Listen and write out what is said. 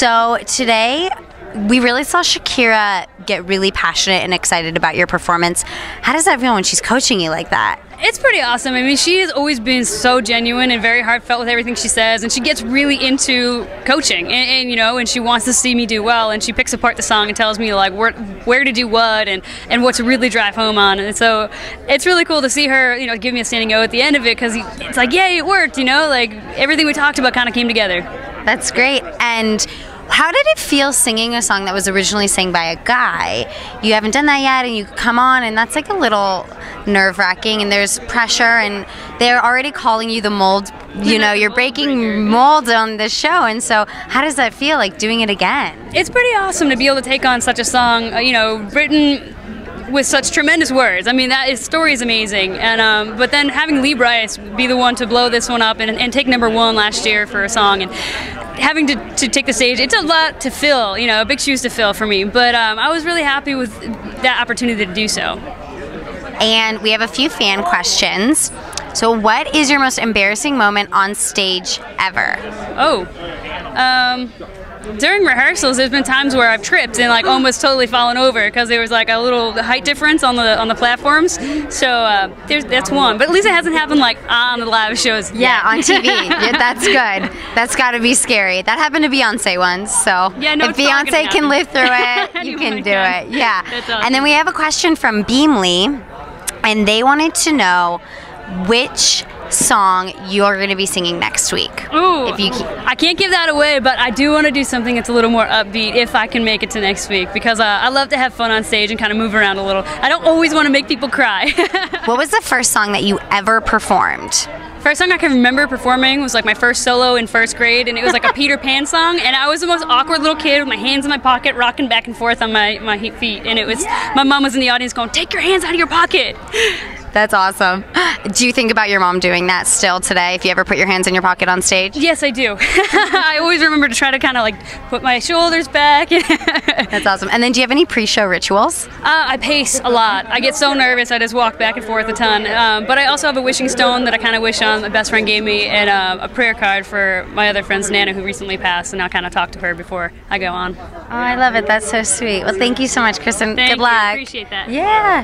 So today, we really saw Shakira get really passionate and excited about your performance. How does that feel when she's coaching you like that? It's pretty awesome. I mean, she has always been so genuine and very heartfelt with everything she says, and she gets really into coaching, and, and, you know, and she wants to see me do well, and she picks apart the song and tells me like where where to do what and and what to really drive home on, and so it's really cool to see her, you know, give me a standing O at the end of it because it's like, yay, it worked, you know, like everything we talked about kind of came together. That's great, and how did it feel singing a song that was originally sang by a guy? You haven't done that yet, and you come on, and that's like a little nerve wracking, and there's pressure, and they're already calling you the mold. You know, you're breaking mold on the show, and so how does that feel like doing it again? It's pretty awesome to be able to take on such a song, uh, you know, written with such tremendous words. I mean, that his story is amazing. And um, but then having Lee Brice be the one to blow this one up and, and take number one last year for a song and having to, to take the stage, it's a lot to fill. You know, big shoes to fill for me. But um, I was really happy with that opportunity to do so. And we have a few fan questions. So, what is your most embarrassing moment on stage ever? Oh, um, during rehearsals, there's been times where I've tripped and like almost totally fallen over because there was like a little height difference on the on the platforms. So uh, there's that's one. But at least it hasn't happened like on the live shows. Yeah, on TV. yeah, that's good. That's got to be scary. That happened to Beyonce once. So yeah, no, if Beyonce can live through it, you can do it. Yeah. Awesome. And then we have a question from Beamly, and they wanted to know which song you're going to be singing next week. Ooh, if you I can't give that away, but I do want to do something that's a little more upbeat if I can make it to next week because uh, I love to have fun on stage and kind of move around a little. I don't always want to make people cry. what was the first song that you ever performed? First song I can remember performing was like my first solo in first grade, and it was like a Peter Pan song. And I was the most awkward little kid with my hands in my pocket, rocking back and forth on my, my feet. And it was, my mom was in the audience going, Take your hands out of your pocket. That's awesome. Do you think about your mom doing that still today if you ever put your hands in your pocket on stage? Yes, I do. I always remember to try to kind of like put my shoulders back. That's awesome. And then do you have any pre show rituals? Uh, I pace a lot. I get so nervous, I just walk back and forth a ton. Um, but I also have a wishing stone that I kind of wish on. My best friend gave me, and uh, a prayer card for my other friend's Nana who recently passed, and I'll kind of talk to her before I go on. Oh, I love it. That's so sweet. Well, thank you so much, Kristen. Thank Good luck. You. Appreciate that. Yeah.